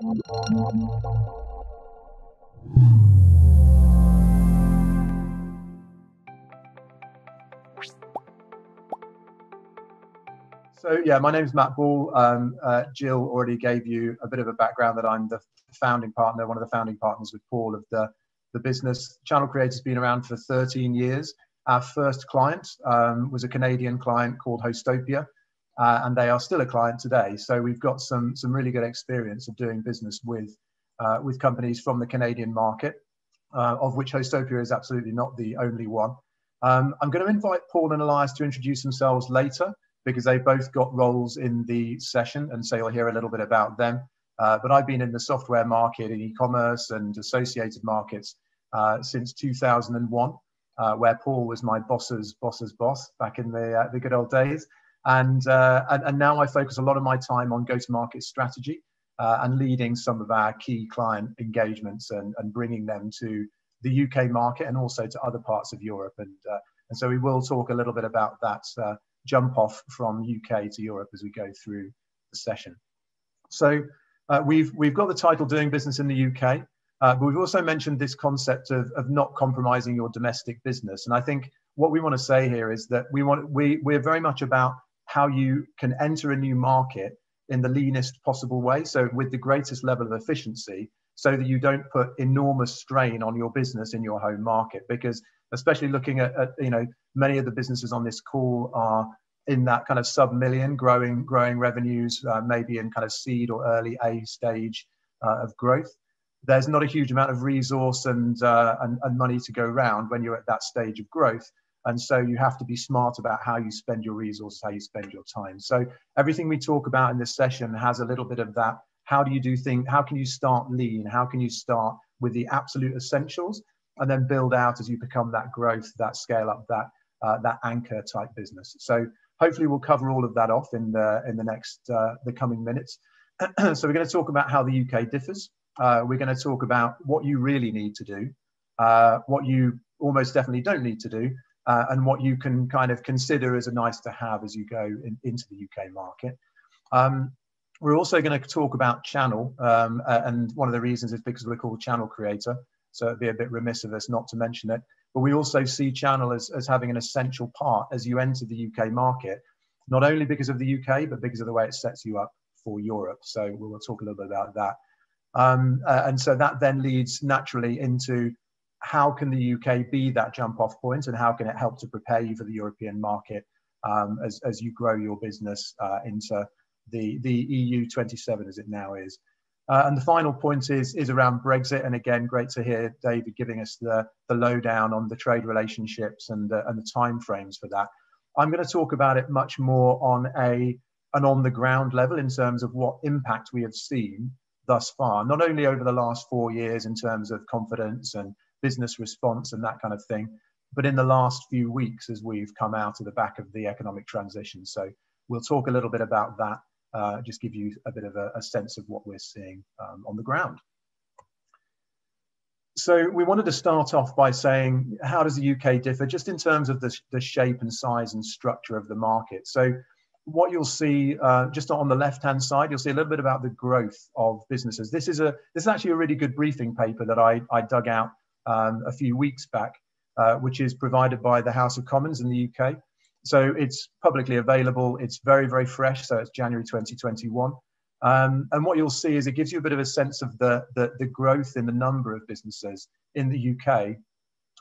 So yeah, my name is Matt Ball. Um, uh, Jill already gave you a bit of a background that I'm the founding partner, one of the founding partners with Paul of the, the business. Channel Creator's been around for 13 years. Our first client um, was a Canadian client called Hostopia, uh, and they are still a client today. So we've got some, some really good experience of doing business with, uh, with companies from the Canadian market, uh, of which Hostopia is absolutely not the only one. Um, I'm going to invite Paul and Elias to introduce themselves later because they both got roles in the session, and so you'll hear a little bit about them. Uh, but I've been in the software market, in e-commerce and associated markets uh, since 2001, uh, where Paul was my boss's boss's boss back in the uh, the good old days. And, uh, and, and now I focus a lot of my time on go-to-market strategy uh, and leading some of our key client engagements and, and bringing them to the UK market and also to other parts of Europe. And and so we will talk a little bit about that jump off from UK to Europe as we go through the session. So uh, we've, we've got the title Doing Business in the UK, uh, but we've also mentioned this concept of, of not compromising your domestic business. And I think what we want to say here is that we want, we, we're very much about how you can enter a new market in the leanest possible way. So with the greatest level of efficiency, so that you don't put enormous strain on your business in your home market because especially looking at, at, you know many of the businesses on this call are in that kind of sub million growing growing revenues uh, maybe in kind of seed or early a stage uh, of growth there's not a huge amount of resource and, uh, and, and money to go around when you're at that stage of growth and so you have to be smart about how you spend your resources how you spend your time so everything we talk about in this session has a little bit of that how do you do things how can you start lean how can you start with the absolute essentials and then build out as you become that growth, that scale up, that uh, that anchor type business. So hopefully we'll cover all of that off in the in the next uh, the coming minutes. so we're going to talk about how the UK differs. Uh, we're going to talk about what you really need to do, uh, what you almost definitely don't need to do, uh, and what you can kind of consider as a nice to have as you go in, into the UK market. Um, we're also going to talk about channel, um, and one of the reasons is because we're called Channel Creator. So it'd be a bit remiss of us not to mention it. But we also see channel as, as having an essential part as you enter the UK market, not only because of the UK, but because of the way it sets you up for Europe. So we'll talk a little bit about that. Um, uh, and so that then leads naturally into how can the UK be that jump off point and how can it help to prepare you for the European market um, as, as you grow your business uh, into the, the EU 27 as it now is. Uh, and the final point is, is around Brexit. And again, great to hear David giving us the, the lowdown on the trade relationships and, uh, and the timeframes for that. I'm going to talk about it much more on a an on the ground level in terms of what impact we have seen thus far, not only over the last four years in terms of confidence and business response and that kind of thing, but in the last few weeks as we've come out of the back of the economic transition. So we'll talk a little bit about that uh, just give you a bit of a, a sense of what we're seeing um, on the ground. So we wanted to start off by saying, how does the UK differ just in terms of the, the shape and size and structure of the market? So what you'll see uh, just on the left-hand side, you'll see a little bit about the growth of businesses. This is a this is actually a really good briefing paper that I, I dug out um, a few weeks back, uh, which is provided by the House of Commons in the UK. So it's publicly available. It's very, very fresh. So it's January 2021. Um, and what you'll see is it gives you a bit of a sense of the, the, the, growth in the number of businesses in the UK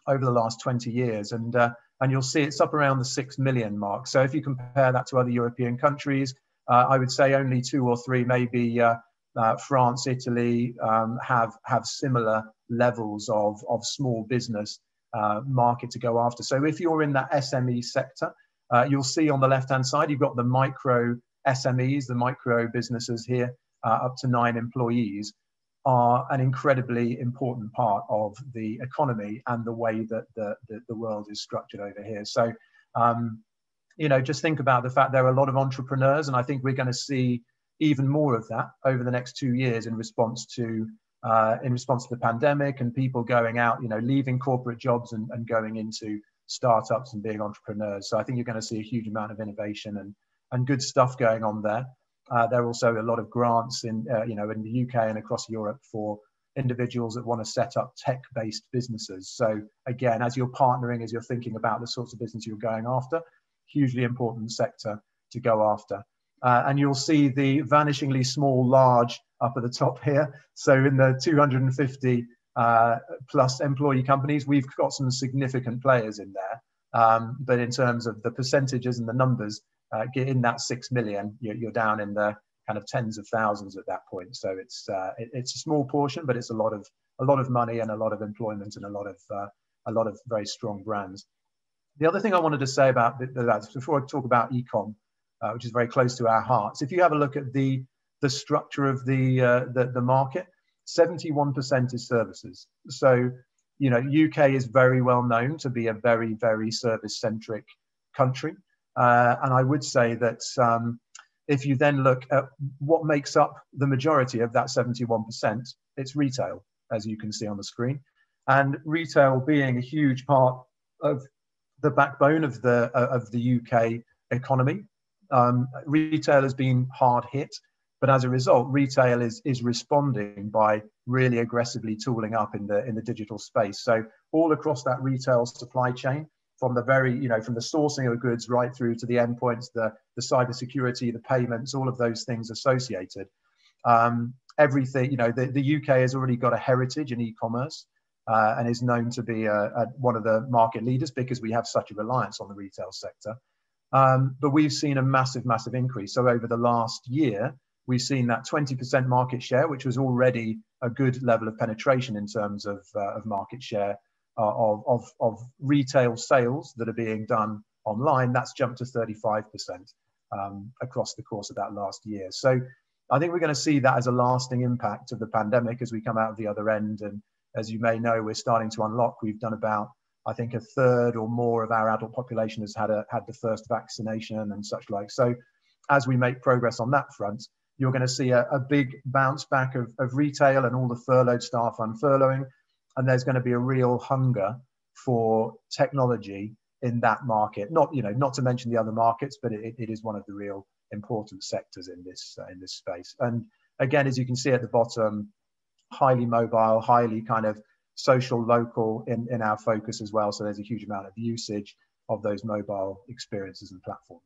over the last 20 years. And, uh, and you'll see it's up around the 6 million mark. So if you compare that to other European countries, uh, I would say only two or three, maybe uh, uh France, Italy, um, have, have similar levels of, of small business uh, market to go after. So if you're in that SME sector, uh, you'll see on the left-hand side, you've got the micro SMEs, the micro businesses here, uh, up to nine employees, are an incredibly important part of the economy and the way that the, the, the world is structured over here. So, um, you know, just think about the fact there are a lot of entrepreneurs, and I think we're going to see even more of that over the next two years in response to uh, in response to the pandemic and people going out, you know, leaving corporate jobs and, and going into startups and being entrepreneurs. So I think you're going to see a huge amount of innovation and, and good stuff going on there. Uh, there are also a lot of grants in, uh, you know, in the UK and across Europe for individuals that want to set up tech-based businesses. So again, as you're partnering, as you're thinking about the sorts of business you're going after, hugely important sector to go after. Uh, and you'll see the vanishingly small large up at the top here. So in the 250 uh, plus employee companies, we've got some significant players in there. Um, but in terms of the percentages and the numbers, uh, get in that six million, you're, you're, down in the kind of tens of thousands at that point. So it's uh, it, it's a small portion, but it's a lot of a lot of money and a lot of employment and a lot of uh, a lot of very strong brands. The other thing I wanted to say about that before I talk about ecom, uh, which is very close to our hearts, if you have a look at the the structure of the uh, the, the market, 71% is services. So you know, UK is very well known to be a very very service centric country. Uh, and I would say that um, if you then look at what makes up the majority of that 71%, it's retail, as you can see on the screen. And retail being a huge part of the backbone of the, uh, of the UK economy. Um, retail has been hard hit, but as a result, retail is, is responding by really aggressively tooling up in the, in the digital space. So all across that retail supply chain, from the very, you know, from the sourcing of goods right through to the endpoints, the, the cybersecurity, the payments, all of those things associated. Um, everything, you know, the, the UK has already got a heritage in e-commerce uh, and is known to be a, a, one of the market leaders because we have such a reliance on the retail sector. Um, but we've seen a massive, massive increase. So over the last year, we've seen that 20% market share, which was already a good level of penetration in terms of, uh, of market share uh, of, of, of retail sales that are being done online, that's jumped to 35% um, across the course of that last year. So I think we're going to see that as a lasting impact of the pandemic as we come out of the other end. And as you may know, we're starting to unlock. We've done about, I think, a third or more of our adult population has had a, had the first vaccination and such like. So as we make progress on that front, you're going to see a, a big bounce back of, of retail and all the furloughed staff unfurloughing and there's going to be a real hunger for technology in that market. Not you know not to mention the other markets, but it, it is one of the real important sectors in this uh, in this space. And again, as you can see at the bottom, highly mobile, highly kind of social, local in, in our focus as well. So there's a huge amount of usage of those mobile experiences and platforms.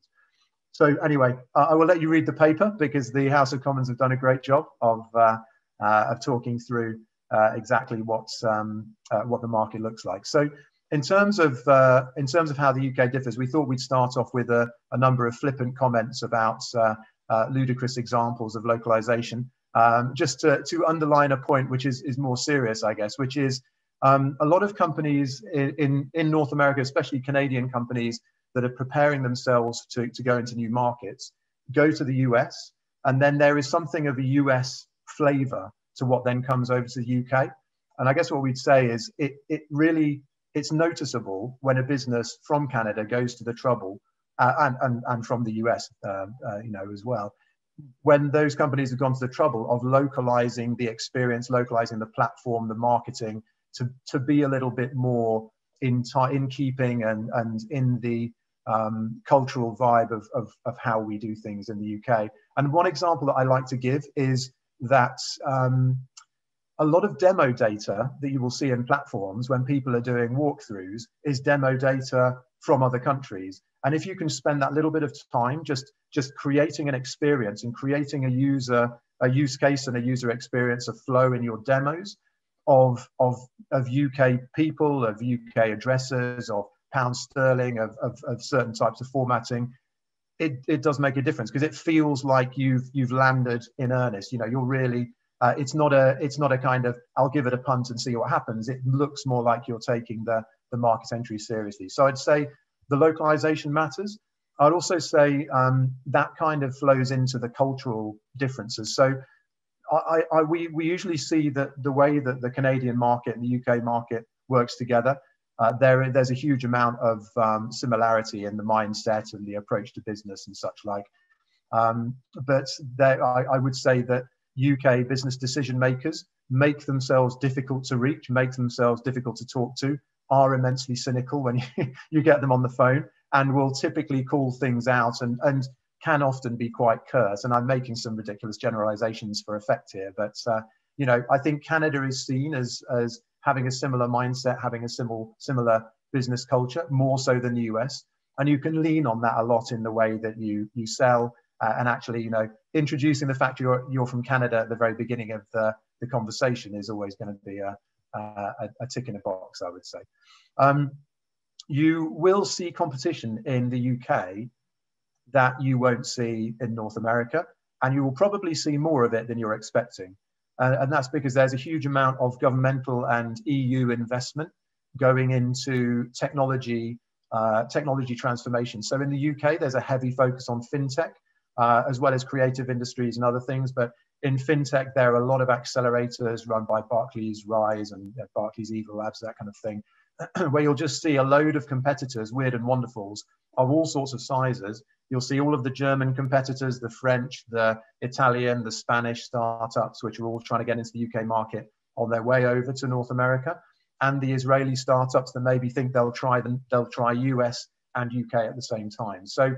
So anyway, I will let you read the paper because the House of Commons have done a great job of uh, uh, of talking through uh, exactly what's um, uh, what the market looks like. So in terms of uh, in terms of how the UK differs, we thought we'd start off with a, a number of flippant comments about uh, uh, ludicrous examples of localization, um, just to, to, underline a point which is is more serious, I guess, which is um, a lot of companies in, in, North America, especially Canadian companies that are preparing themselves to, to go into new markets, go to the US, and then there is something of a US flavor to what then comes over to the UK. And I guess what we'd say is it, it really, it's noticeable when a business from Canada goes to the trouble uh, and, and, and from the US, uh, uh, you know, as well, when those companies have gone to the trouble of localizing the experience, localizing the platform, the marketing to, to be a little bit more in, in keeping and, and in the um, cultural vibe of, of, of how we do things in the UK. And one example that I like to give is that um, a lot of demo data that you will see in platforms when people are doing walkthroughs is demo data from other countries. And if you can spend that little bit of time just, just creating an experience and creating a user, a use case and a user experience of flow in your demos of, of, of UK people, of UK addresses, of pound sterling, of, of, of certain types of formatting, it, it does make a difference because it feels like you've you've landed in earnest. You know, you're really uh, it's not a it's not a kind of I'll give it a punt and see what happens. It looks more like you're taking the the market entry seriously. So I'd say the localization matters. I'd also say um, that kind of flows into the cultural differences. So I, I, we, we usually see that the way that the Canadian market and the UK market works together uh, there, there's a huge amount of um, similarity in the mindset and the approach to business and such like. Um, but there, I, I, would say that UK business decision makers make themselves difficult to reach, make themselves difficult to talk to, are immensely cynical when you, you get them on the phone, and will typically call things out and, and can often be quite curt. And I'm making some ridiculous generalizations for effect here, but uh, you know, I think Canada is seen as as having a similar mindset, having a similar similar business culture, more so than the US. And you can lean on that a lot in the way that you you sell uh, and actually, you know, introducing the fact you're you're from Canada at the very beginning of the the conversation is always going to be a, a, a tick in a box, I would say. Um, you will see competition in the UK that you won't see in North America, and you will probably see more of it than you're expecting. Uh, and that's because there's a huge amount of governmental and EU investment going into technology, uh, technology transformation. So in the UK, there's a heavy focus on fintech, uh, as well as creative industries and other things. But in fintech, there are a lot of accelerators run by Barclays Rise and Barclays Eagle Labs, that kind of thing, where you'll just see a load of competitors, weird and wonderfuls, of all sorts of sizes. You'll see all of the German competitors, the French, the Italian, the Spanish startups, which are all trying to get into the UK market on their way over to North America, and the Israeli startups that maybe think they'll try them, they'll try US and UK at the same time. So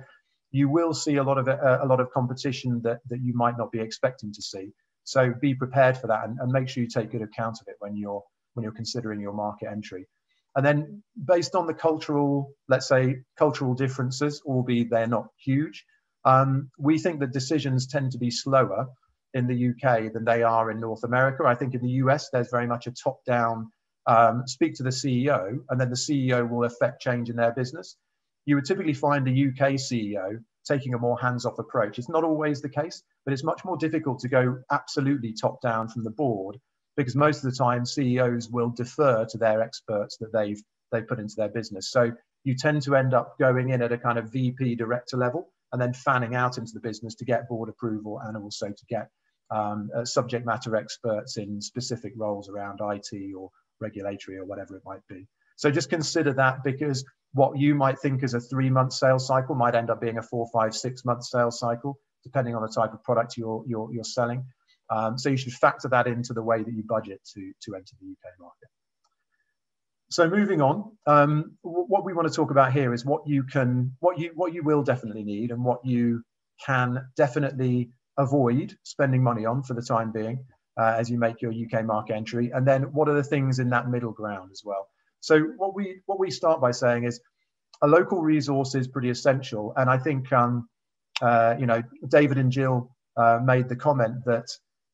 you will see a lot of uh, a lot of competition that that you might not be expecting to see. So be prepared for that and, and make sure you take good account of it when you're when you're considering your market entry. And then based on the cultural, let's say cultural differences, albeit they're not huge, um, we think that decisions tend to be slower in the UK than they are in North America. I think in the US, there's very much a top down um, speak to the CEO, and then the CEO will affect change in their business you would typically find the UK CEO taking a more hands-off approach. It's not always the case, but it's much more difficult to go absolutely top down from the board because most of the time CEOs will defer to their experts that they've they've put into their business. So you tend to end up going in at a kind of VP director level and then fanning out into the business to get board approval and also to get um, uh, subject matter experts in specific roles around IT or regulatory or whatever it might be. So just consider that because what you might think is a three month sales cycle might end up being a four, five, six month sales cycle, depending on the type of product you're, you're, you're selling. Um, so you should factor that into the way that you budget to, to enter the UK market. So moving on, um, what we want to talk about here is what you can, what you, what you will definitely need, and what you can definitely avoid spending money on for the time being uh, as you make your UK market entry, and then what are the things in that middle ground as well. So what we what we start by saying is a local resource is pretty essential, and I think um, uh, you know David and Jill uh, made the comment that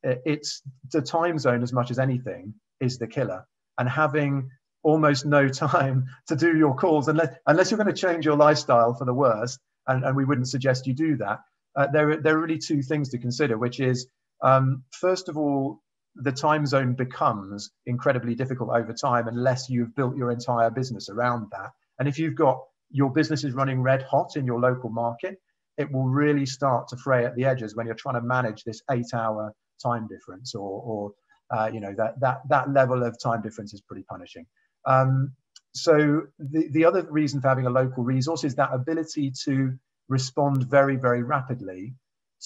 it's the time zone as much as anything is the killer, and having almost no time to do your calls unless unless you're going to change your lifestyle for the worst, and, and we wouldn't suggest you do that. Uh, there, there are really two things to consider, which is um, first of all, the time zone becomes incredibly difficult over time unless you've built your entire business around that. And if you've got your business is running red hot in your local market, it will really start to fray at the edges when you're trying to manage this eight hour time difference or, or uh, you know, that, that, that level of time difference is pretty punishing. Um, so the, the other reason for having a local resource is that ability to respond very, very rapidly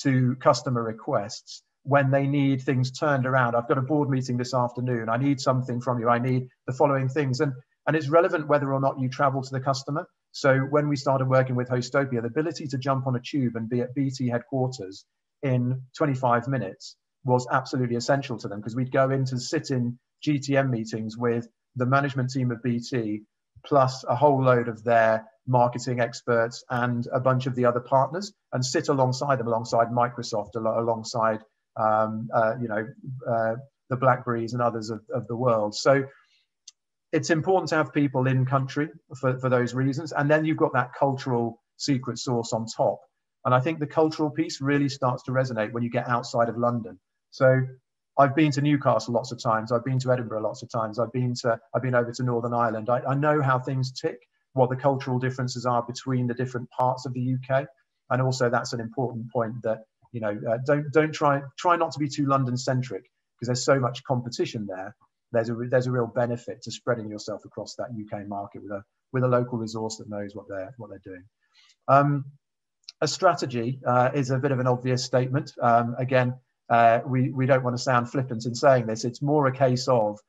to customer requests when they need things turned around. I've got a board meeting this afternoon. I need something from you. I need the following things. And, and it's relevant whether or not you travel to the customer. So when we started working with Hostopia, the ability to jump on a tube and be at BT headquarters in 25 minutes was absolutely essential to them because we'd go in to sit in GTM meetings with the management team of BT plus a whole load of their marketing experts and a bunch of the other partners and sit alongside them alongside Microsoft alongside um, uh, you know, uh, the Blackberries and others of, of the world. So it's important to have people in country for, for those reasons. And then you've got that cultural secret sauce on top. And I think the cultural piece really starts to resonate when you get outside of London. So I've been to Newcastle lots of times. I've been to Edinburgh lots of times. I've been to I've been over to Northern Ireland. I, I know how things tick, what the cultural differences are between the different parts of the UK, and also that's an important point that you know, uh, don't don't try try not to be too London centric because there's so much competition there. There's a there's a real benefit to spreading yourself across that UK market with a with a local resource that knows what they're what they're doing. Um, a strategy uh, is a bit of an obvious statement. Um, again, uh, we we don't want to sound flippant in saying this. It's more a case of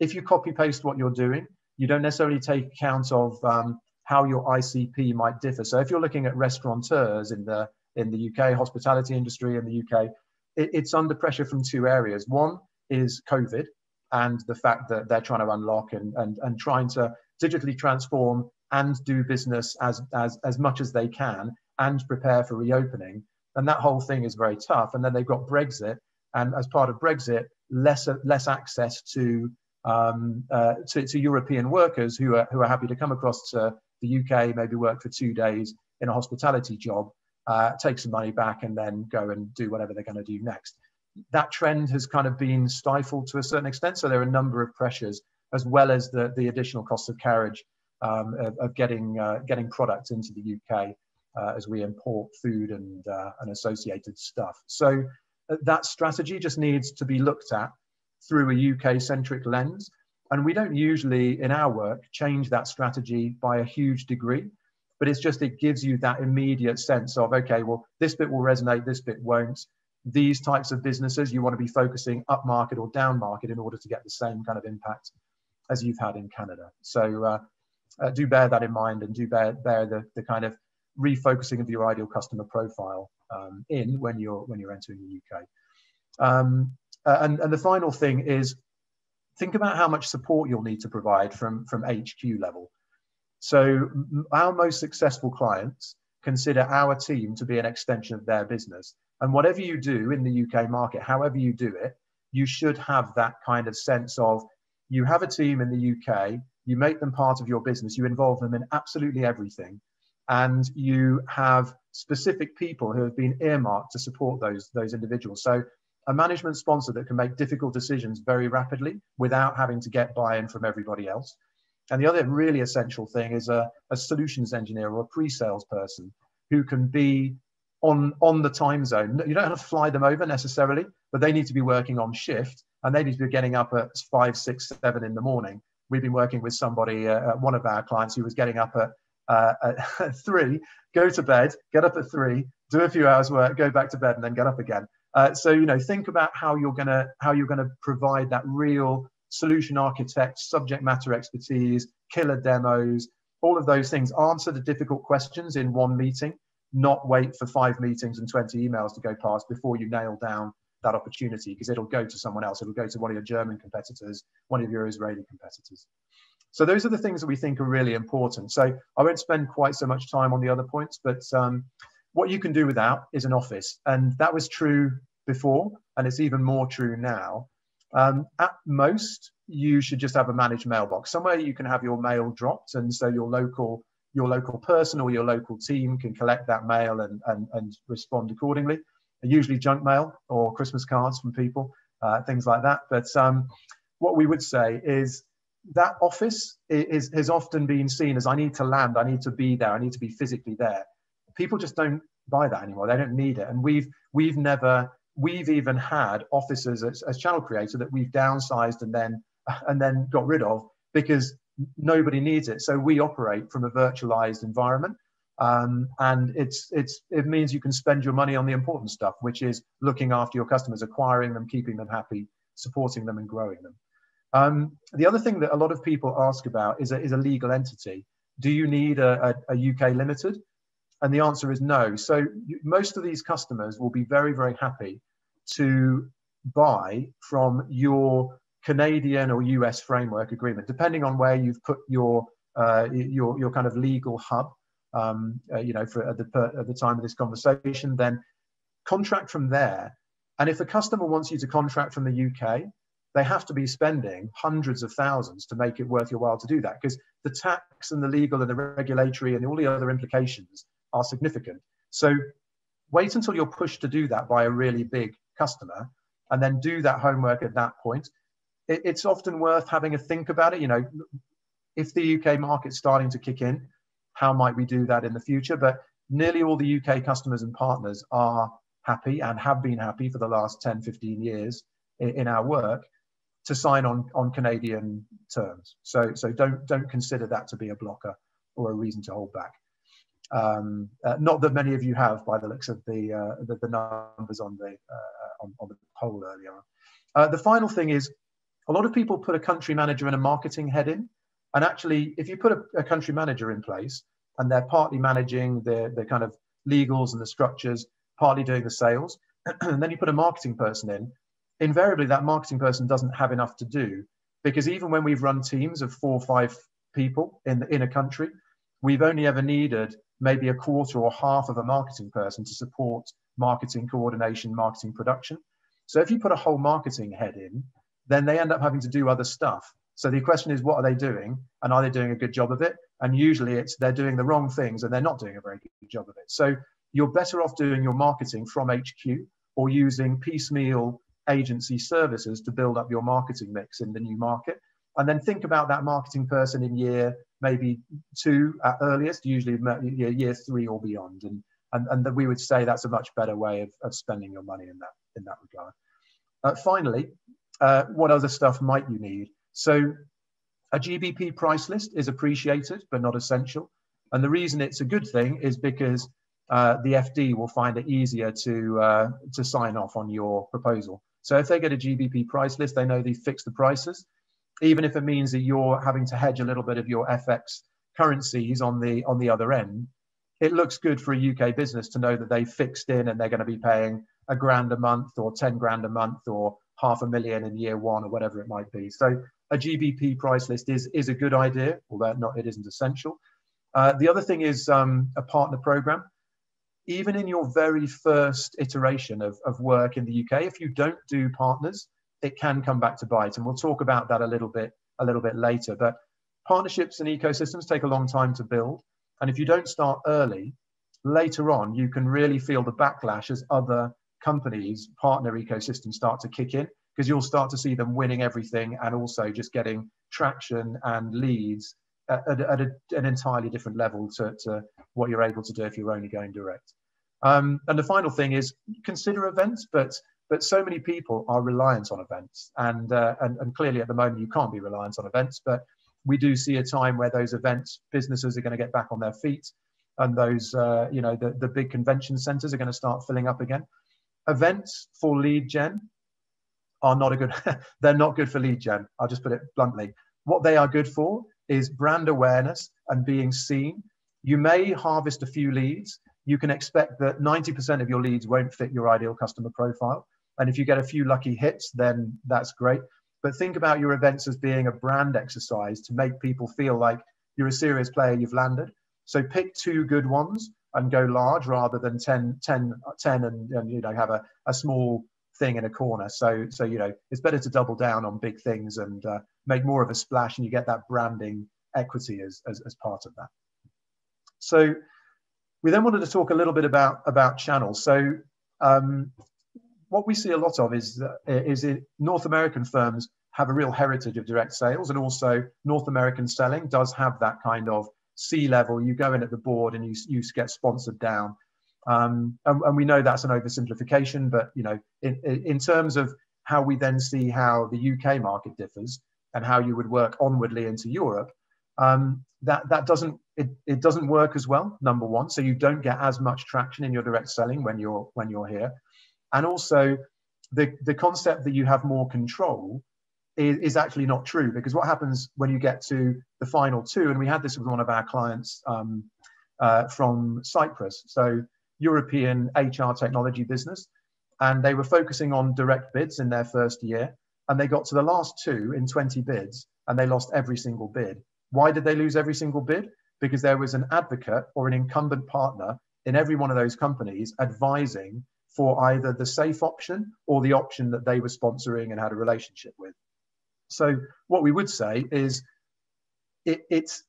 if you copy paste what you're doing, you don't necessarily take account of um, how your ICP might differ. So if you're looking at restaurateurs in the in the UK, hospitality industry in the UK, it, it's under pressure from two areas. One is COVID and the fact that they're trying to unlock and, and, and trying to digitally transform and do business as, as, as much as they can and prepare for reopening. And that whole thing is very tough. And then they've got Brexit. And as part of Brexit, less, less access to, um, uh, to, to, European workers who are, who are happy to come across to the UK, maybe work for two days in a hospitality job, uh, take some money back, and then go and do whatever they're going to do next. That trend has kind of been stifled to a certain extent. So there are a number of pressures, as well as the, the additional cost of carriage um, of, of, getting, uh, getting products into the UK uh, as we import food and, uh, and associated stuff. So uh, that strategy just needs to be looked at through a UK centric lens. And we don't usually, in our work, change that strategy by a huge degree but it's just it gives you that immediate sense of okay well this bit will resonate this bit won't. These types of businesses you want to be focusing up market or down market in order to get the same kind of impact as you've had in canada. So uh, uh, do bear that in mind and do bear, bear the, the kind of refocusing of your ideal customer profile um, in when you're when you're entering the uk um, uh, and, and the final thing is think about how much support you'll need to provide from from hq level so our most successful clients consider our team to be an extension of their business. And whatever you do in the UK market, however you do it, you should have that kind of sense of you have a team in the UK, you make them part of your business, you involve them in absolutely everything, and you have specific people who have been earmarked to support those, those individuals. So a management sponsor that can make difficult decisions very rapidly without having to get buy-in from everybody else and the other really essential thing is a, a solutions engineer or a pre-sales person who can be on, on the time zone. You don't have to fly them over necessarily, but they need to be working on shift and they need to be getting up at five, six, seven in the morning. We've been working with somebody, uh, one of our clients who was getting up at, uh, at three, go to bed, get up at three, do a few hours work, go back to bed, and then get up again. Uh, so you know, think about how you're gonna how you're gonna provide that real solution architects, subject matter expertise, killer demos, all of those things. Answer the difficult questions in one meeting, not wait for five meetings and 20 emails to go past before you nail down that opportunity because it'll go to someone else. It'll go to one of your German competitors, one of your Israeli competitors. So those are the things that we think are really important. So I won't spend quite so much time on the other points, but um, what you can do without is an office. And that was true before, and it's even more true now. Um, at most, you should just have a managed mailbox somewhere you can have your mail dropped, and so your local your local person or your local team can collect that mail and, and, and respond accordingly. Usually junk mail or Christmas cards from people, uh, things like that. But um, what we would say is that office is, has often been seen as I need to land, I need to be there, I need to be physically there. People just don't buy that anymore. They don't need it. And we've we've never we've even had officers as, as channel creator that we've downsized and then and then got rid of because nobody needs it. So we operate from a virtualized environment. Um, and it's it's it means you can spend your money on the important stuff, which is looking after your customers, acquiring them, keeping them happy, supporting them, and growing them. Um, the other thing that a lot of people ask about is a, is a legal entity. Do you need a, a, a UK limited? And the answer is no. So most of these customers will be very, very happy to buy from your Canadian or US framework agreement, depending on where you've put your uh, your, your kind of legal hub. Um, uh, you know, for at the, at the time of this conversation, then contract from there. And if a customer wants you to contract from the UK, they have to be spending hundreds of thousands to make it worth your while to do that because the tax and the legal and the regulatory and all the other implications are significant. So wait until you're pushed to do that by a really big customer and then do that homework at that point. It, it's often worth having a think about it. You know, if the UK market's starting to kick in, how might we do that in the future? But nearly all the UK customers and partners are happy and have been happy for the last 10, 15 years in, in our work to sign on, on Canadian terms. So, so don't, don't consider that to be a blocker or a reason to hold back. Um, uh, not that many of you have, by the looks of the uh, the, the, numbers on the uh, on, on, the poll earlier. Uh, the final thing is, a lot of people put a country manager and a marketing head in, and actually, if you put a, a country manager in place and they're partly managing the the kind of legals and the structures, partly doing the sales. and then you put a marketing person in. Invariably, that marketing person doesn't have enough to do because even when we've run teams of four or five people in, in a country, we've only ever needed maybe a quarter or half of a marketing person to support marketing coordination, marketing production. So if you put a whole marketing head in, then they end up having to do other stuff. So the question is, what are they doing? And are they doing a good job of it? And usually it's they're doing the wrong things and they're not doing a very good job of it. So you're better off doing your marketing from HQ or using piecemeal agency services to build up your marketing mix in the new market. And then think about that marketing person in year maybe two at earliest, usually year three or beyond. And, and, and that we would say that's a much better way of, of spending your money in that, in that regard. Uh, finally, uh, what other stuff might you need? So a GBP price list is appreciated, but not essential. And the reason it's a good thing is because uh, the FD will find it easier to, uh, to sign off on your proposal. So if they get a GBP price list, they know they fix the prices, even if it means that you're having to hedge a little bit of your FX currencies on the on the other end. It looks good for a UK business to know that they fixed in and they're going to be paying a grand a month or 10 grand a month or half a million in year one or whatever it might be. So a GBP price list is, is a good idea, although not, it isn't essential. Uh, the other thing is um, a partner program even in your very first iteration of, of work in the UK, if you don't do partners, it can come back to bite. And we'll talk about that a little bit a little bit later. But partnerships and ecosystems take a long time to build. And if you don't start early, later on, you can really feel the backlash as other companies, partner ecosystems start to kick in, because you'll start to see them winning everything and also just getting traction and leads at, at a, an entirely different level to, to what you're able to do if you're only going direct. Um, and the final thing is consider events, but but so many people are reliant on events, and, uh, and and clearly at the moment you can't be reliant on events, but we do see a time where those events businesses are going to get back on their feet, and those uh, you know the the big convention centres are going to start filling up again. Events for lead gen are not a good they're not good for lead gen. I'll just put it bluntly. What they are good for is brand awareness and being seen. You may harvest a few leads. You can expect that 90% of your leads won't fit your ideal customer profile. And if you get a few lucky hits, then that's great. But think about your events as being a brand exercise to make people feel like you're a serious player, you've landed. So pick two good ones and go large rather than 10, 10, 10 and, and you know, have a, a small thing in a corner. So, so you know, it's better to double down on big things and uh, make more of a splash, and you get that branding equity as, as, as part of that. So, we then wanted to talk a little bit about about channels. So, um, what we see a lot of is is it North American firms have a real heritage of direct sales, and also North American selling does have that kind of C level. You go in at the board and you you get sponsored down. Um, and, and, we know that's an oversimplification, but you know, in, in terms of how we then see how the UK market differs and how you would work onwardly into Europe, um, that that doesn't it, it doesn't work as well. Number one, so you don't get as much traction in your direct selling when you're when you're here, and also the the concept that you have more control is, is actually not true because what happens when you get to the final two, and we had this with one of our clients um, uh, from Cyprus. So European HR technology business, and they were focusing on direct bids in their first year. And they got to the last two in 20 bids, and they lost every single bid. Why did they lose every single bid? Because there was an advocate or an incumbent partner in every one of those companies advising for either the safe option or the option that they were sponsoring and had a relationship with. So what we would say is it, it's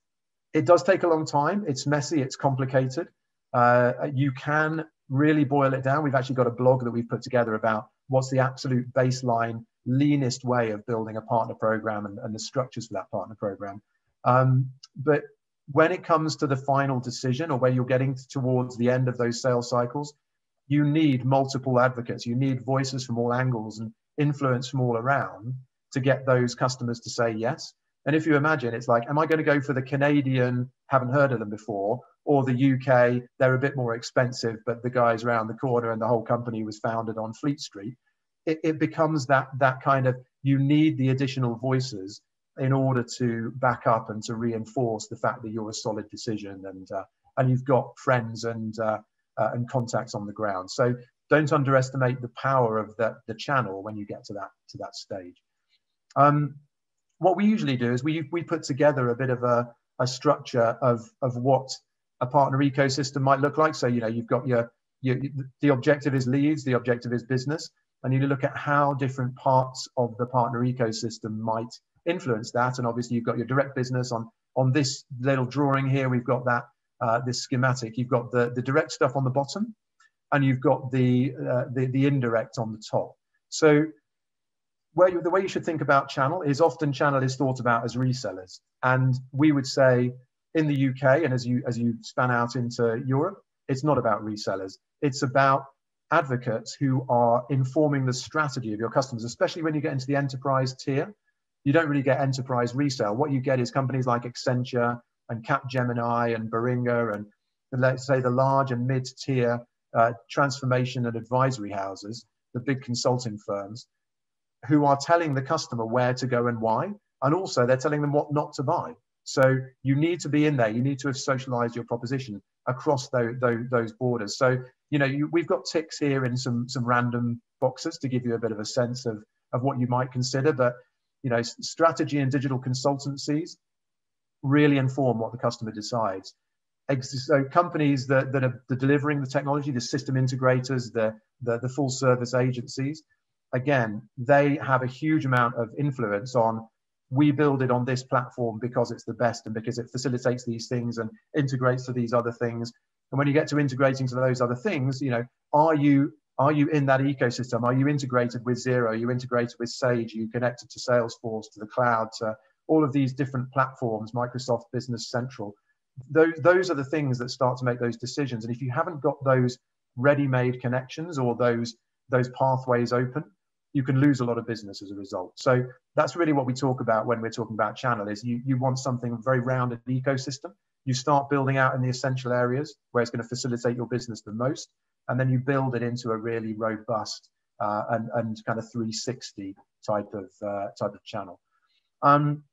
it does take a long time. It's messy. It's complicated. Uh, you can really boil it down. We've actually got a blog that we've put together about what's the absolute baseline, leanest way of building a partner program and, and the structures for that partner program. Um, but when it comes to the final decision or where you're getting towards the end of those sales cycles, you need multiple advocates. You need voices from all angles and influence from all around to get those customers to say yes. And if you imagine, it's like, am I going to go for the Canadian, haven't heard of them before, or the UK, they're a bit more expensive, but the guys around the corner and the whole company was founded on Fleet Street. It, it becomes that that kind of you need the additional voices in order to back up and to reinforce the fact that you're a solid decision and uh, and you've got friends and uh, uh, and contacts on the ground. So don't underestimate the power of the, the channel when you get to that to that stage. Um, what we usually do is we we put together a bit of a, a structure of of what a partner ecosystem might look like. So you know you've got your, your the objective is leads, the objective is business, and you look at how different parts of the partner ecosystem might influence that. And obviously you've got your direct business on on this little drawing here. We've got that uh, this schematic. You've got the the direct stuff on the bottom, and you've got the, uh, the, the indirect on the top. So where you, the way you should think about channel is often channel is thought about as resellers. And we would say in the UK, and as you, as you span out into Europe, it's not about resellers. It's about advocates who are informing the strategy of your customers, especially when you get into the enterprise tier. You don't really get enterprise resale. What you get is companies like Accenture and Capgemini and Baringa and let's say the large and mid tier uh, transformation and advisory houses, the big consulting firms, who are telling the customer where to go and why. And also, they're telling them what not to buy. So you need to be in there. You need to have socialized your proposition across those, those, those borders. So, you know, you, we've got ticks here in some, some random boxes to give you a bit of a sense of, of what you might consider. But, you know, strategy and digital consultancies really inform what the customer decides so companies that, that are delivering the technology, the system integrators, the, the, the full service agencies, again, they have a huge amount of influence on we build it on this platform because it's the best and because it facilitates these things and integrates to these other things. And when you get to integrating to those other things, you know, are you are you in that ecosystem? Are you integrated with Xero? Are you integrated with Sage? Are you connected to Salesforce, to the cloud, to all of these different platforms, Microsoft Business Central? those, those are the things that start to make those decisions. And if you haven't got those ready-made connections or those those pathways open, you can lose a lot of business as a result. So that's really what we talk about when we're talking about channel is you, you want something very rounded ecosystem. You start building out in the essential areas where it's going to facilitate your business the most, and then you build it into a really robust uh, and, and kind of 360 type of uh, type of channel. Um,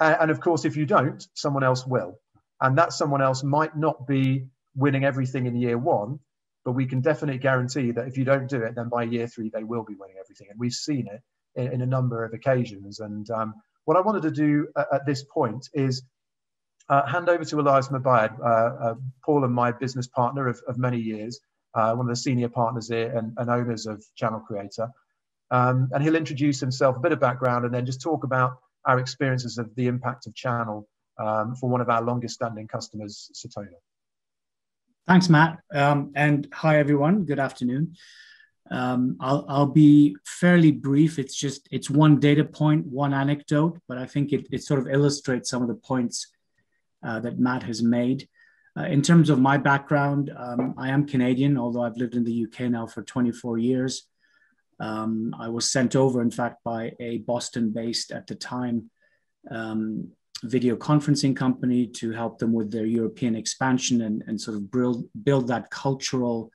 and, and of course, if you don't, someone else will. And that someone else might not be winning everything in year one but we can definitely guarantee that if you don't do it then by year three they will be winning everything. And we've seen it in, in a number of occasions. And um, what i wanted to do at, at this point is uh, hand over to elias mabayad uh, uh, paul and my business partner of, of many years uh, one of the senior partners here and, and owners of channel creator. Um, and he'll introduce himself a bit of background and then just talk about our experiences of the impact of channel um, for one of our longest standing customers, Certona. Thanks, Matt. Um, and hi, everyone. Good afternoon. Um, I'll, I'll be fairly brief. It's just, it's one data point, one anecdote, but I think it, it sort of illustrates some of the points uh, that Matt has made. Uh, in terms of my background, um, I am Canadian, although I've lived in the UK now for 24 years. Um, I was sent over, in fact, by a Boston based at the time um, video conferencing company to help them with their European expansion and, and sort of build, build that cultural,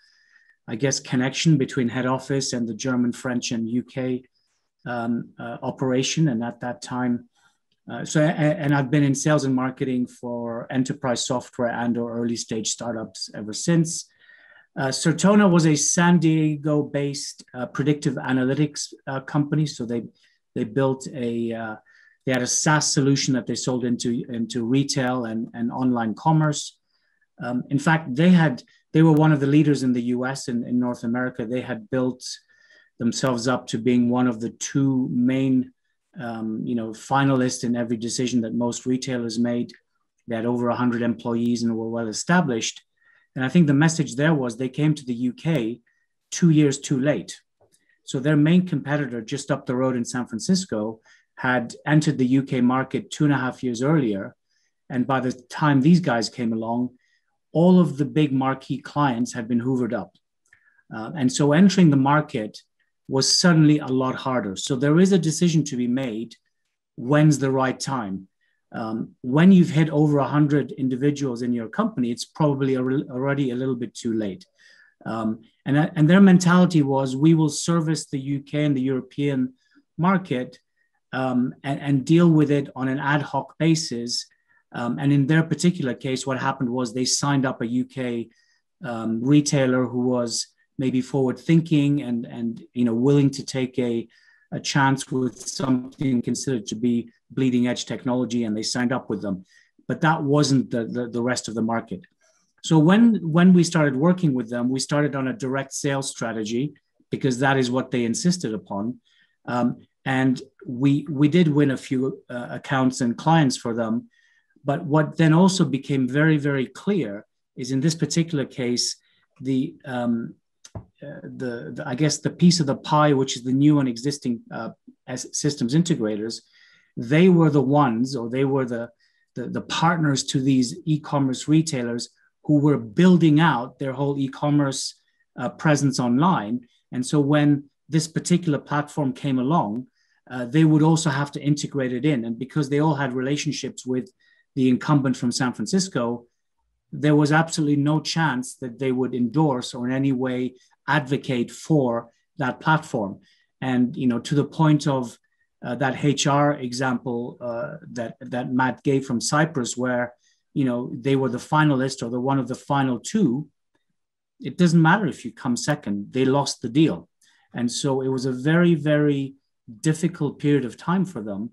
I guess, connection between head office and the German, French, and UK um, uh, operation. And at that time, uh, so and I've been in sales and marketing for enterprise software and or early stage startups ever since. Uh, Certona was a San Diego-based uh, predictive analytics uh, company, so they they built a uh, they had a SaaS solution that they sold into, into retail and, and online commerce. Um, in fact, they had they were one of the leaders in the US and in North America. They had built themselves up to being one of the two main um, you know, finalists in every decision that most retailers made. They had over 100 employees and were well established. And I think the message there was they came to the UK two years too late. So their main competitor just up the road in San Francisco had entered the UK market two and a half years earlier. And by the time these guys came along, all of the big marquee clients had been hoovered up. Uh, and so entering the market was suddenly a lot harder. So there is a decision to be made when's the right time. Um, when you've hit over 100 individuals in your company, it's probably already a little bit too late. Um, and, and their mentality was we will service the UK and the European market um, and, and, deal with it on an ad hoc basis. Um, and in their particular case, what happened was they signed up a UK um, retailer who was maybe forward thinking and and you know willing to take a a chance with something considered to be bleeding edge technology and they signed up with them but that wasn't the, the, the rest of the market. So when when we started working with them we started on a direct sales strategy because that is what they insisted upon. Um, and we we did win a few uh, accounts and clients for them. But what then also became very very clear is in this particular case the um, uh, the, the, I guess the piece of the pie, which is the new and existing uh, as systems integrators, they were the ones, or they were the, the, the partners to these e-commerce retailers who were building out their whole e-commerce uh, presence online. And so when this particular platform came along, uh, they would also have to integrate it in. And because they all had relationships with the incumbent from San Francisco, there was absolutely no chance that they would endorse or in any way advocate for that platform. And you know, to the point of uh, that HR example uh, that that Matt gave from Cyprus, where you know they were the finalist or the one of the final two. It doesn't matter if you come second; they lost the deal, and so it was a very, very difficult period of time for them,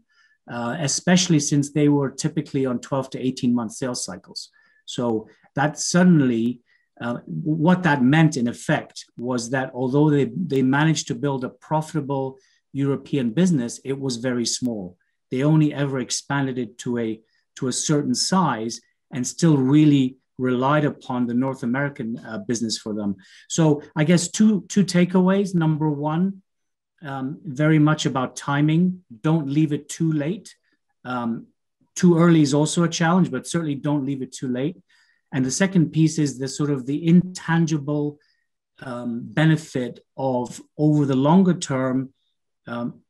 uh, especially since they were typically on 12 to 18 month sales cycles. So that suddenly, uh, what that meant in effect was that although they, they managed to build a profitable European business, it was very small. They only ever expanded it to a, to a certain size and still really relied upon the North American uh, business for them. So I guess two, two takeaways. Number one, um, very much about timing. Don't leave it too late. Um, too early is also a challenge, but certainly don't leave it too late. And the second piece is the sort of the intangible um, benefit of over the longer term um,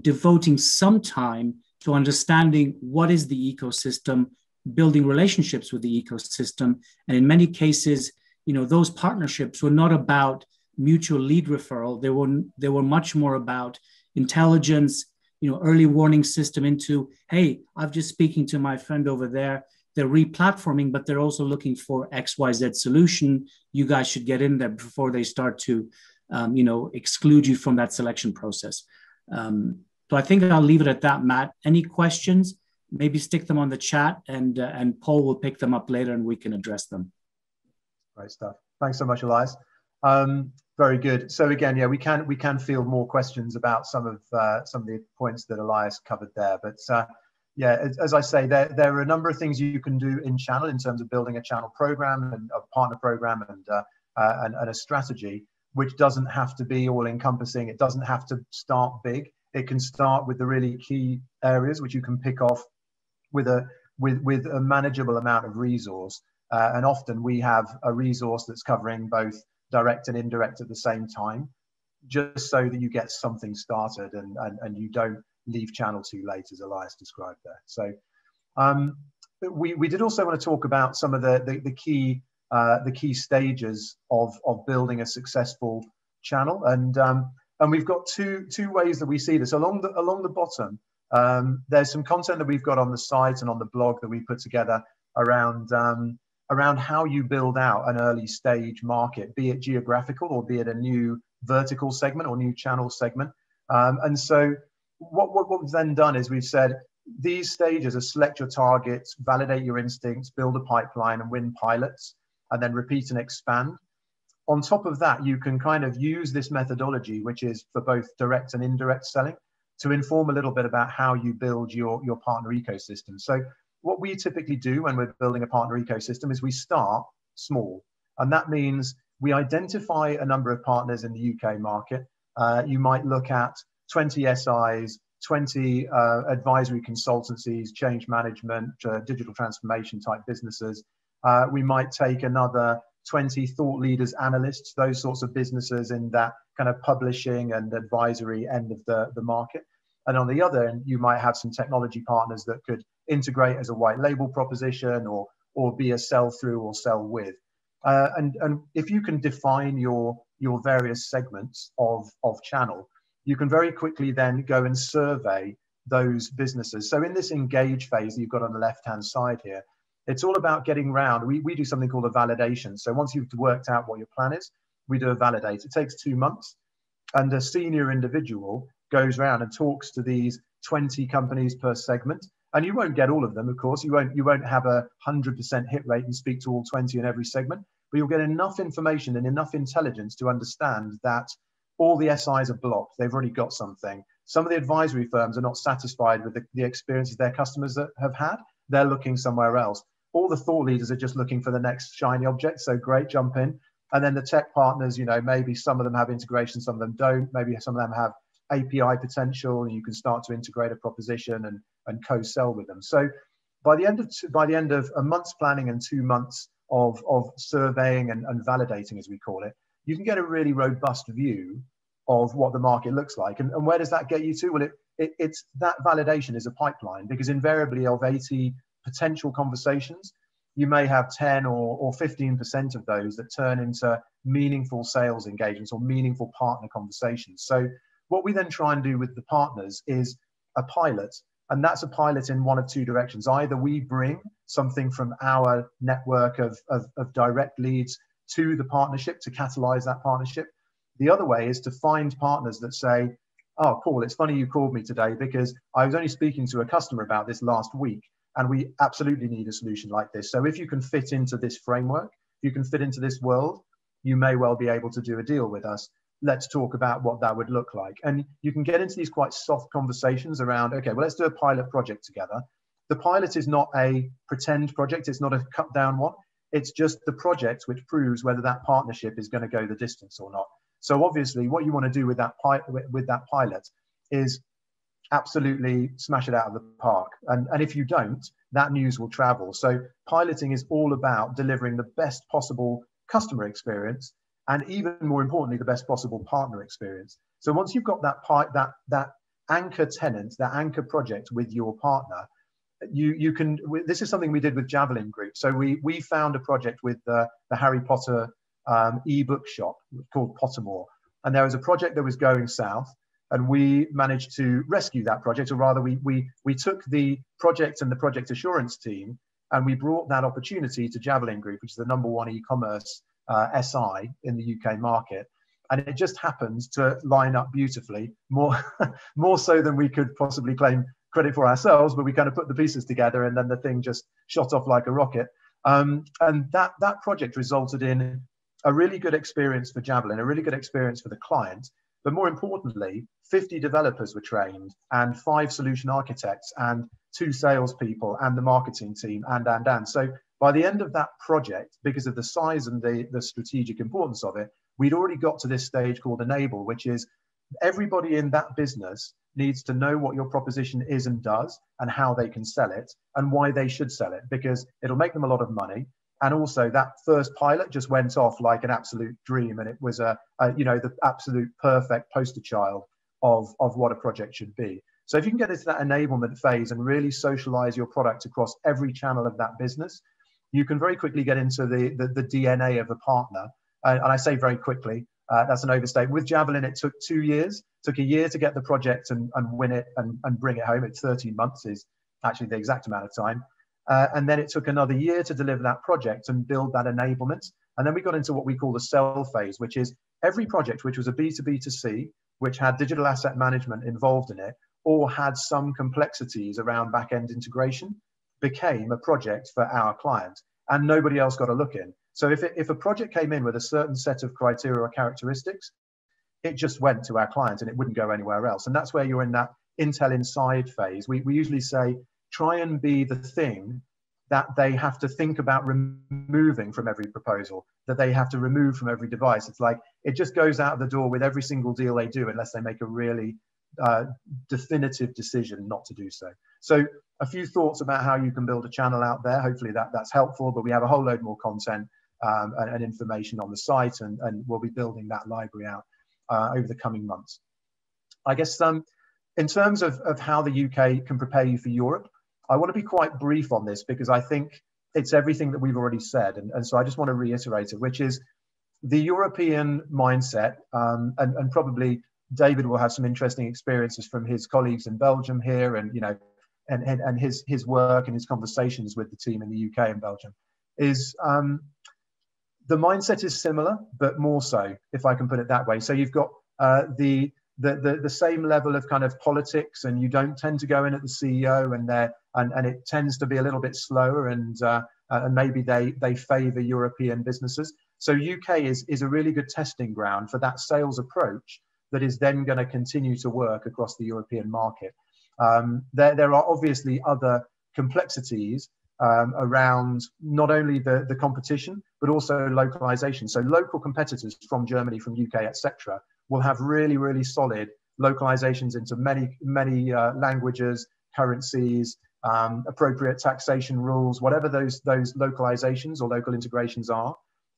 devoting some time to understanding what is the ecosystem, building relationships with the ecosystem, and in many cases, you know, those partnerships were not about mutual lead referral. They were they were much more about intelligence, you know, early warning system into, hey, I'm just speaking to my friend over there they're replatforming, but they're also looking for XYZ solution. You guys should get in there before they start to, um, you know, exclude you from that selection process. Um, so I think I'll leave it at that, Matt. Any questions? Maybe stick them on the chat, and uh, and Paul will pick them up later, and we can address them. Great stuff. Thanks so much, Elias. Um, very good. So again, yeah, we can we can field more questions about some of uh, some of the points that Elias covered there, but. Uh, yeah, as, as, I say, there, there are a number of things you can do in channel in terms of building a channel program and a partner program and, uh, uh, and, and, a strategy, which doesn't have to be all encompassing. It doesn't have to start big. It can start with the really key areas which you can pick off with a, with, with a manageable amount of resource. Uh, and often we have a resource that's covering both direct and indirect at the same time, just so that you get something started and, and, and you don't leave channel too late, as Elias described there. So um, we, we did also want to talk about some of the, the, the key uh, the key stages of, of building a successful channel. And, um, and we've got two, two ways that we see this. Along the, along the bottom, um, there's some content that we've got on the site and on the blog that we put together around, um, around how you build out an early stage market, be it geographical or be it a new vertical segment or new channel segment. Um, and so what, what, what we've then done is we've said these stages are select your targets, validate your instincts, build a pipeline and win pilots, and then repeat and expand. On top of that, you can kind of use this methodology, which is for both direct and indirect selling, to inform a little bit about how you build your, your partner ecosystem. So what we typically do when we're building a partner ecosystem is we start small. And that means we identify a number of partners in the UK market. Uh, you might look at 20 SIs, 20 uh, advisory consultancies, change management, uh, digital transformation type businesses. Uh, we might take another 20 thought leaders, analysts, those sorts of businesses in that kind of publishing and advisory end of the, the market. And on the other end, you might have some technology partners that could integrate as a white label proposition or, or be a sell through or sell with. Uh, and, and if you can define your, your various segments of, of channel, you can very quickly then go and survey those businesses. So in this engage phase you've got on the left-hand side here, It's all about getting round. We, we do something called a validation. So once you've worked out what your plan is, we do a validate. It takes two months. And a senior individual goes around and talks to these 20 companies per segment. And you won't get all of them, of course. You won't, you won't have a 100% hit rate and speak to all 20 in every segment, but you'll get enough information and enough intelligence to understand that all the SIs are blocked. They've already got something. Some of the advisory firms are not satisfied with the, the experiences their customers have had. They're looking somewhere else. All the thought leaders are just looking for the next shiny object. So great, jump in. And then the tech partners, you know, maybe some of them have integration, some of them don't. Maybe some of them have API potential, and you can start to integrate a proposition and, and co-sell with them. So by the end of by the end of a month's planning and two months of, of surveying and, and validating, as we call it, you can get a really robust view of what the market looks like. And, and where does that get you to? Well, it, it, it's that validation is a pipeline because invariably of 80 potential conversations, you may have 10 or, or 15% of those that turn into meaningful sales engagements or meaningful partner conversations. So what we then try and do with the partners is a pilot and that's a pilot in one of two directions. Either we bring something from our network of, of, of direct leads to the partnership to catalyze that partnership. The other way is to find partners that say, Oh, Paul, it's funny you called me today because I was only speaking to a customer about this last week and we absolutely need a solution like this. So if you can fit into this framework, if you can fit into this world, you may well be able to do a deal with us. Let's talk about what that would look like. And you can get into these quite soft conversations around, okay, well, let's do a pilot project together. The pilot is not a pretend project, it's not a cut down one. It's just the project which proves whether that partnership is going to go the distance or not. So obviously, what you want to do with that with that pilot is absolutely smash it out of the park. And, and if you don't, that news will travel. So piloting is all about delivering the best possible customer experience and even more importantly, the best possible partner experience. So once you've got that pi- that that anchor tenant, that anchor project with your partner, you you can. This is something we did with Javelin Group. So we we found a project with the the Harry Potter um, ebook shop called Pottermore, and there was a project that was going south, and we managed to rescue that project, or rather, we we we took the project and the project assurance team, and we brought that opportunity to Javelin Group, which is the number one e-commerce uh, SI in the UK market. And it just happens to line up beautifully, more more so than we could possibly claim credit for ourselves, but we kind of put the pieces together and then the thing just shot off like a rocket. Um, and that, that project resulted in a really good experience for Javelin, a really good experience for the client. But more importantly, 50 developers were trained and five solution architects and two salespeople and the marketing team and, and, and. So by the end of that project, because of the size and the, the strategic importance of it, we'd already got to this stage called enable, which is everybody in that business needs to know what your proposition is and does and how they can sell it and why they should sell it because it'll make them a lot of money and also that first pilot just went off like an absolute dream and it was a, a, you know the absolute perfect poster child of of what a project should be so if you can get into that enablement phase and really socialize your product across every channel of that business you can very quickly get into the the, the dna of a partner and, and i say very quickly uh, that's an overstatement. With Javelin, it took two years. It took a year to get the project and, and win it and, and bring it home. It's 13 months is actually the exact amount of time. Uh, and then it took another year to deliver that project and build that enablement. And then we got into what we call the sell phase, which is every project which was a B2B2C, which had digital asset management involved in it, or had some complexities around back end integration, became a project for our client. And nobody else got a look in. So if, it, if a project came in with a certain set of criteria or characteristics, it just went to our client and it wouldn't go anywhere else. And that's where you're in that Intel Inside phase. We, we usually say, try and be the thing that they have to think about removing from every proposal, that they have to remove from every device. It's like it just goes out of the door with every single deal they do, unless they make a really uh, definitive decision not to do so. So, a few thoughts about how you can build a channel out there. Hopefully, that, that's helpful, but we have a whole load more content um, and, and, information on the site, and, and, we'll be building that library out uh, over the coming months. I guess um, in terms of, of how the UK can prepare you for Europe, I want to be quite brief on this because I think it's everything that we've already said. And, and so I just want to reiterate it, which is the European mindset, um, and, and probably David will have some interesting experiences from his colleagues in Belgium here, and you know and, and, and his, his work and his conversations with the team in the UK and Belgium is um, the mindset is similar, but more so, if I can put it that way. So you've got uh, the, the, the, the same level of kind of politics, and you don't tend to go in at the CEO, and there and, and it tends to be a little bit slower, and uh, and maybe they they favour European businesses. So UK is is a really good testing ground for that sales approach that is then going to continue to work across the European market. Um, there, there are obviously other complexities um, around not only the, the competition, but also localization. So local competitors from Germany, from UK, etc., will have really, really solid localizations into many, many uh, languages, currencies, um, appropriate taxation rules, whatever those, those localizations or local integrations are.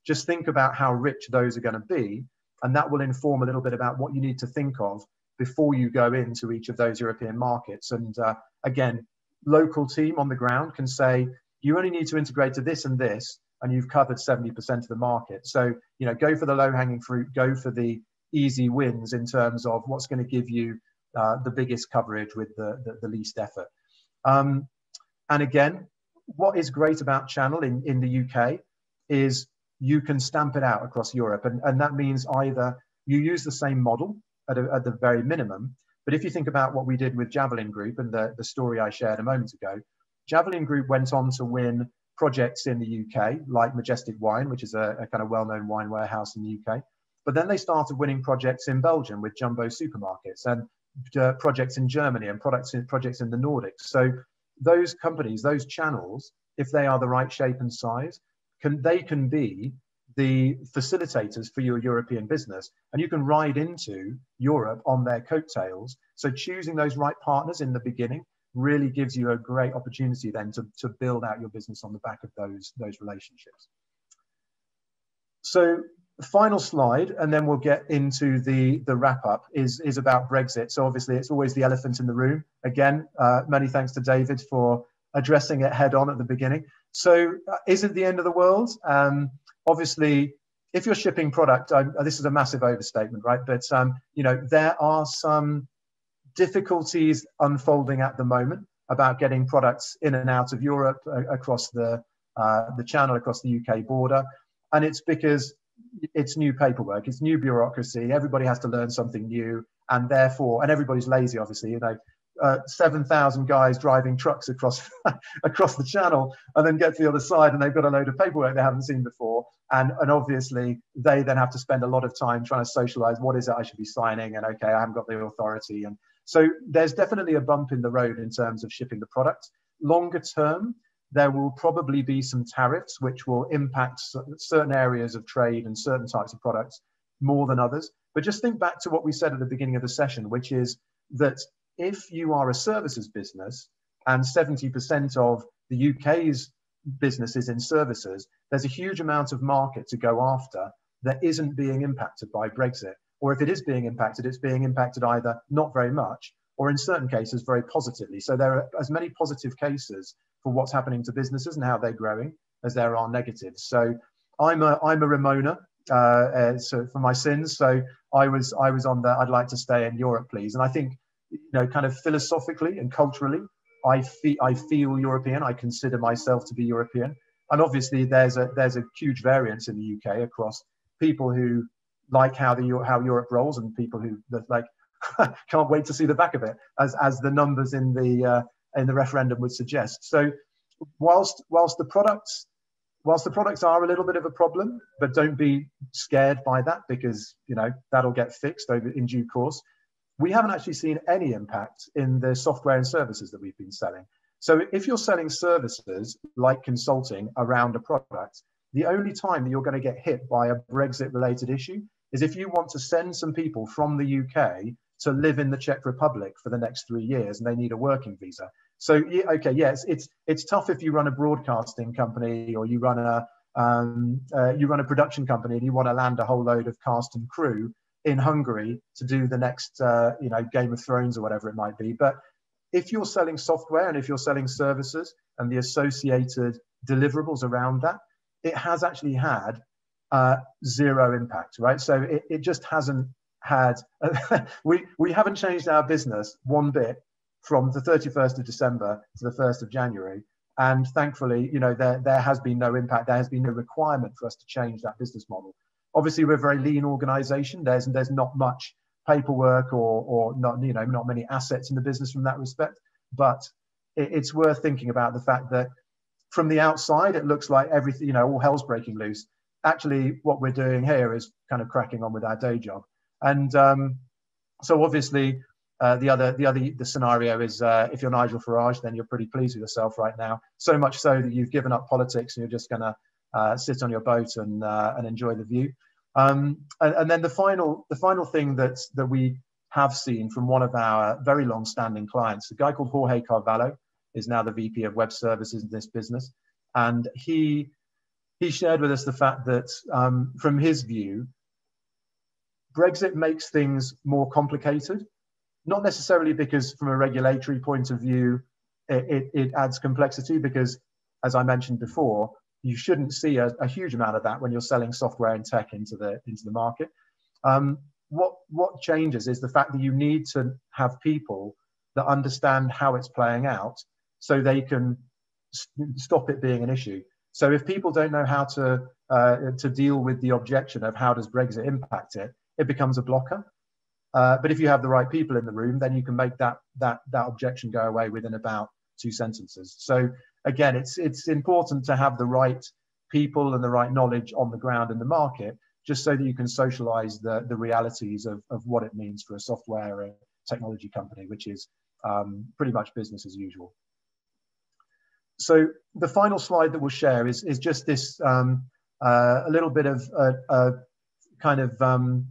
Just think about how rich those are going to be and that will inform a little bit about what you need to think of before you go into each of those European markets. And uh, again, local team on the ground can say, you only need to integrate to this and this, and you've covered 70% of the market. So, you know, go for the low hanging fruit, go for the easy wins in terms of what's going to give you uh, the biggest coverage with the, the, the least effort. Um, and again, what is great about Channel in, in the UK is you can stamp it out across Europe. And, and that means either you use the same model at, a, at the very minimum, but if you think about what we did with Javelin Group and the, the story I shared a moment ago, Javelin Group went on to win projects in the UK, like Majestic Wine, which is a, a kind of well known wine warehouse in the UK. But then they started winning projects in Belgium with jumbo supermarkets and uh, projects in Germany and products in, projects in the Nordics. So those companies, those channels, if they are the right shape and size, can they can be the facilitators for your European business. And you can ride into Europe on their coattails. So choosing those right partners in the beginning really gives you a great opportunity then to, to build out your business on the back of those, those relationships. So the final slide, and then we'll get into the, the wrap up, is, is about Brexit. So obviously it's always the elephant in the room. Again, uh, many thanks to David for addressing it head on at the beginning. So, uh, is it the end of the world? Um, obviously, if you're shipping product, I, this is a massive overstatement, right? But um, you know, there are some difficulties unfolding at the moment about getting products in and out of Europe uh, across the uh, the channel across the UK border, and it's because it's new paperwork, it's new bureaucracy. Everybody has to learn something new, and therefore, and everybody's lazy, obviously. You know, uh, 7,000 guys driving trucks across across the channel and then get to the other side and they've got a load of paperwork they haven't seen before. And, and obviously, they then have to spend a lot of time trying to socialize what is it I should be signing. And okay, I haven't got the authority. And so there's definitely a bump in the road in terms of shipping the product. Longer term, there will probably be some tariffs which will impact certain areas of trade and certain types of products more than others. But just think back to what we said at the beginning of the session, which is that if you are a services business and 70% of the UK's businesses in services, there's a huge amount of market to go after that isn't being impacted by Brexit. Or if it is being impacted, it's being impacted either not very much or in certain cases very positively. So there are as many positive cases for what's happening to businesses and how they're growing as there are negatives. So I'm a, I'm a Remoaner uh, uh, so for my sins. So I was I was on the I'd like to stay in Europe, please. And I think you know, kind of philosophically and culturally, I feel I feel European. I consider myself to be European, and obviously there's a there's a huge variance in the UK across people who like how the how Europe rolls and people who like can't wait to see the back of it, as as the numbers in the uh, in the referendum would suggest. So, whilst whilst the products whilst the products are a little bit of a problem, but don't be scared by that because you know that'll get fixed over in due course we haven't actually seen any impact in the software and services that we've been selling. So if you're selling services like consulting around a product, the only time that you're going to get hit by a Brexit related issue is if you want to send some people from the UK to live in the Czech Republic for the next three years and they need a working visa. So okay, yes, it's it's tough if you run a broadcasting company or you run a um, uh, you run a production company and you want to land a whole load of cast and crew in Hungary to do the next, uh, you know, Game of Thrones or whatever it might be. But if you're selling software and if you're selling services and the associated deliverables around that, it has actually had uh, zero impact, right? So it, it just hasn't had, we, we haven't changed our business one bit from the 31st of December to the 1st of January. And thankfully, you know, there, there has been no impact. There has been no requirement for us to change that business model. Obviously, we're a very lean organization. There's, there's not much paperwork or, or not, you know, not many assets in the business from that respect. But it, it's worth thinking about the fact that from the outside, it looks like everything, you know, all hell's breaking loose. Actually, what we're doing here is kind of cracking on with our day job. And um, so obviously, uh, the other the other the scenario is uh, if you're Nigel Farage, then you're pretty pleased with yourself right now. So much so that you've given up politics and you're just going to uh, sit on your boat and uh, and enjoy the view. Um, and, and, then the final the final thing that that we have seen from one of our very long-standing clients, a guy called Jorge Carvalho, is now the VP of Web Services in this business, and he he shared with us the fact that um, from his view, Brexit makes things more complicated not necessarily because from a regulatory point of view, it, it, it adds complexity because, as I mentioned before, you shouldn't see a, a, huge amount of that when you're selling software and tech into the into the market. Um, what what changes is the fact that you need to have people that understand how it's playing out, so they can st- stop it being an issue. So if people don't know how to uh, to deal with the objection of how does Brexit impact it, it becomes a blocker. Uh, but if you have the right people in the room, then you can make that that that objection go away within about two sentences. So again, it's it's important to have the right people and the right knowledge on the ground in the market, just so that you can socialize the the realities of of what it means for a software or technology company, which is um, pretty much business as usual. So the final slide that we'll share is is just this um, uh, a little bit of a, a kind of um,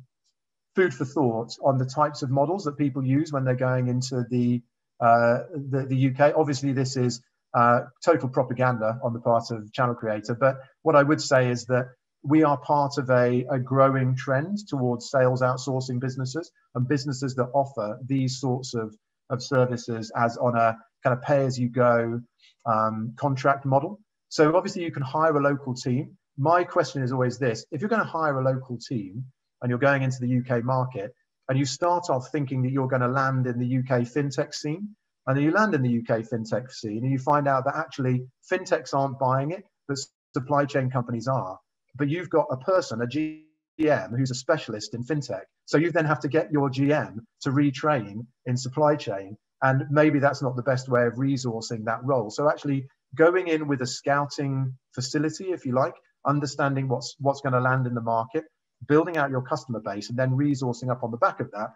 food for thought on the types of models that people use when they're going into the uh, the, the, UK. Obviously, this is uh, total propaganda on the part of Channel Creator, but what I would say is that we are part of a, a growing trend towards sales outsourcing businesses and businesses that offer these sorts of, of services as on a kind of pay as you go um, contract model. So obviously you can hire a local team. My question is always this, if you're going to hire a local team, and you're going into the UK market, and you start off thinking that you're going to land in the UK fintech scene, and then you land in the UK fintech scene, and you find out that actually fintechs aren't buying it, but supply chain companies are. But you've got a person, a GM, who's a specialist in fintech. So you then have to get your GM to retrain in supply chain. And maybe that's not the best way of resourcing that role. So actually going in with a scouting facility, if you like, understanding what's what's going to land in the market, building out your customer base and then resourcing up on the back of that.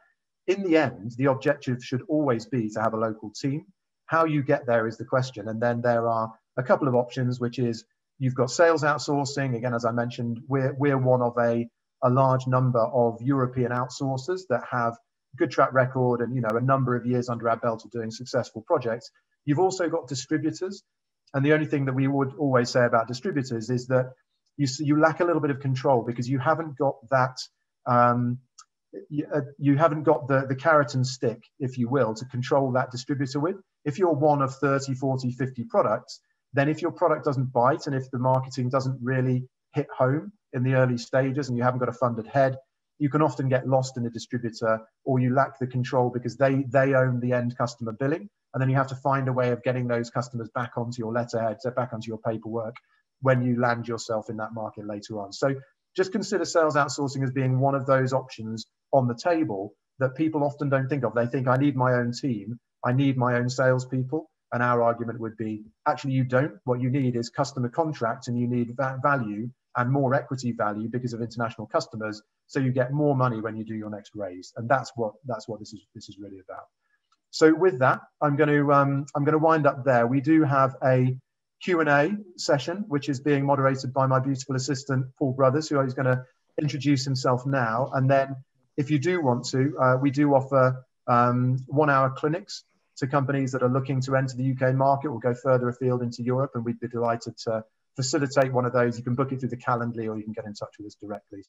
In the end, the objective should always be to have a local team. How you get there is the question. And then there are a couple of options, which is you've got sales outsourcing. Again, as I mentioned, we're, we're one of a, a large number of European outsourcers that have good track record and you know a number of years under our belt of doing successful projects. You've also got distributors. And the only thing that we would always say about distributors is that you, you lack a little bit of control because you haven't got that um, you, uh, you, haven't got the, the carrot and stick, if you will, to control that distributor with. If you're one of 30, 40, 50 products, then if your product doesn't bite and if the marketing doesn't really hit home in the early stages and you haven't got a funded head, you can often get lost in a distributor or you lack the control because they, they own the end customer billing. And then you have to find a way of getting those customers back onto your letterhead, so back onto your paperwork when you land yourself in that market later on. So just consider sales outsourcing as being one of those options on the table that people often don't think of. They think, I need my own team, I need my own salespeople. And our argument would be actually, you don't. What you need is customer contracts and you need that value and more equity value because of international customers. So you get more money when you do your next raise. And that's what that's what this is this is really about. So with that, I'm going to um, I'm going to wind up there. We do have a Q&A session, which is being moderated by my beautiful assistant, Paul Brothers, who is going to introduce himself now. And then if you do want to, uh, we do offer um, one hour clinics to companies that are looking to enter the UK market or go further afield into Europe. And we'd be delighted to facilitate one of those. You can book it through the Calendly or you can get in touch with us directly.